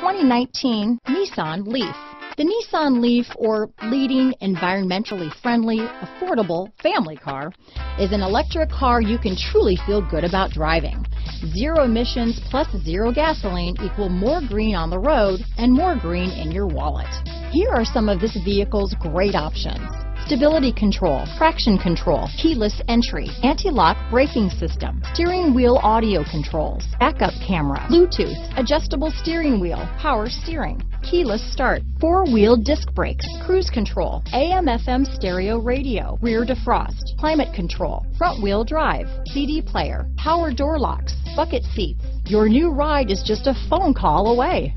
2019 Nissan Leaf. The Nissan Leaf, or leading, environmentally friendly, affordable family car, is an electric car you can truly feel good about driving. Zero emissions plus zero gasoline equal more green on the road and more green in your wallet. Here are some of this vehicle's great options stability control, traction control, keyless entry, anti-lock braking system, steering wheel audio controls, backup camera, Bluetooth, adjustable steering wheel, power steering, keyless start, four-wheel disc brakes, cruise control, AM FM stereo radio, rear defrost, climate control, front wheel drive, CD player, power door locks, bucket seats. Your new ride is just a phone call away.